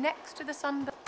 next to the sunburn.